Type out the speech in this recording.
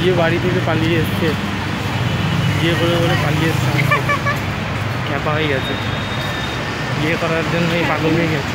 বিয়ে বাড়ি থেকে পালিয়ে এসছে বিয়ে করে করে পালিয়ে এসছে খ্যাপা হয়ে গেছে বিয়ে করার জন্য পাগল হয়ে গেছে